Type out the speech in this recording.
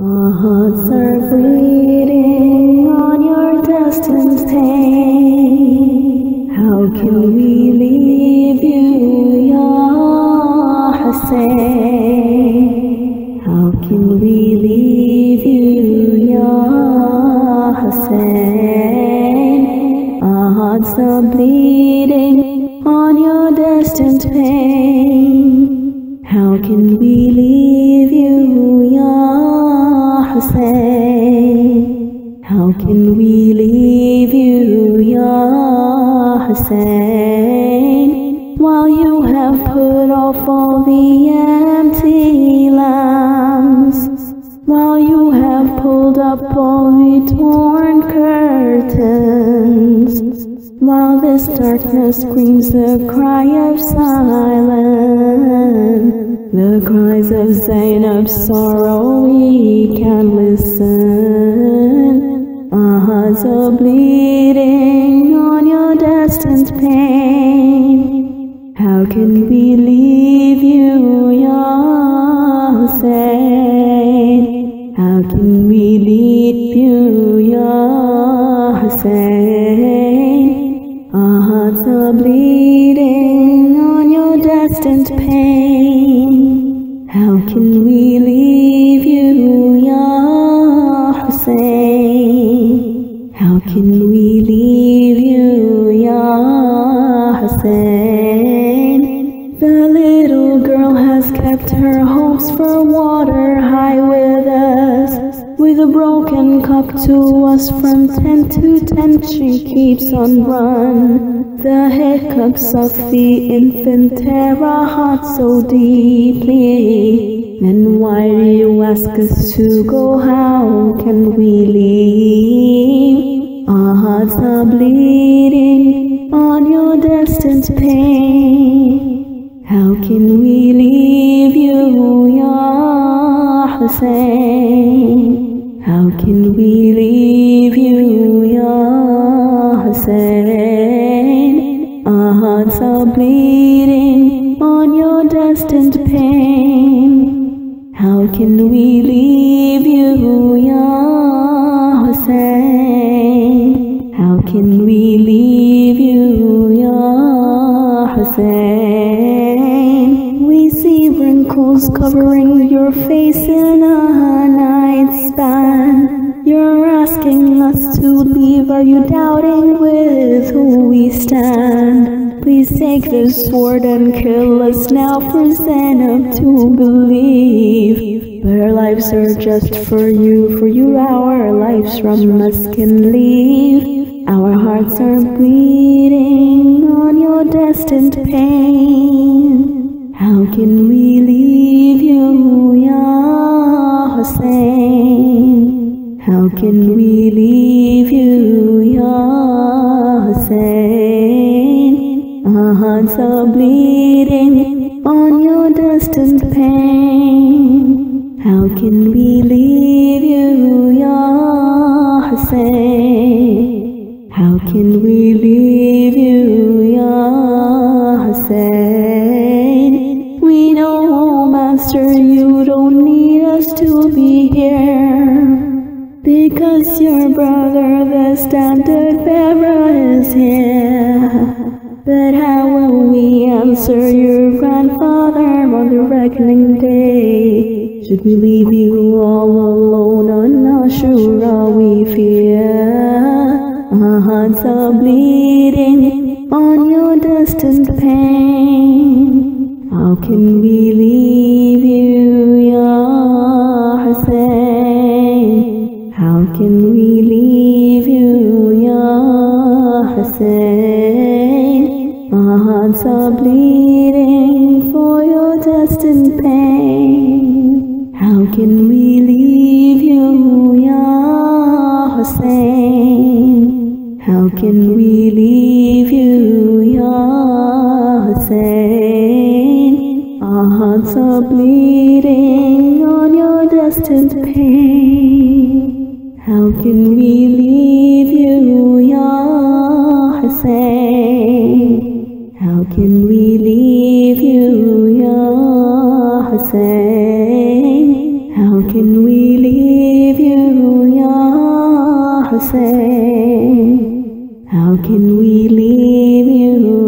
Our hearts are bleeding on your destined pain. How can we leave you, Ya Hussein? How can we leave you, Ya Hussein? Our hearts are bleeding on your destined pain. How can we leave can we leave you, Ya Hussein? While you have put off all the empty lamps, while you have pulled up all the torn curtains, while this darkness screams the cry of silence. The cries of Zainab's sorrow we can listen. Hearts are bleeding on your destined pain. How can we leave you, Hussein? How can we leave you, Hussein? Our hearts are bleeding on your destined pain. How can we broken cup to us from tent to tent, she keeps on run. The hiccups of the infant tear our hearts so deeply. Then why do you ask us to go? How can we leave? Our hearts are bleeding on your destined pain. How can we leave you, Ya Hussein? Our hearts are bleeding on your destined pain. How can we leave you, Ya Hussein? How can we leave you, Ya Hussein? We see wrinkles covering your face in a night You're asking us to leave, are you doubting with who we stand? Please take this sword and kill us now for Zainab to believe. Our lives are just for you, for you our lives from us can leave. Our hearts are bleeding on your destined pain. How can we How can we leave you, Ya Hussein? Our hearts are bleeding on your destined pain. How can we leave you, Ya Hussein? How can we leave you, Ya Hussein? Here. Because your brother, the standard bearer, is here. But how will we answer your grandfather on the reckoning day? Should we leave you all alone on Ashura, we fear? Our hearts are bleeding on your destined pain. How can we leave can we leave you, Ya Hussein? Our hearts are bleeding for your destined pain. How can we leave you, Ya Hussein? How can we leave you, Ya Hussein? Our hearts are bleeding on your destined pain. How can we leave you, Ya Hussein? How can we leave you, Ya Hussein? How can we leave you, Ya Hussein? How can we leave you?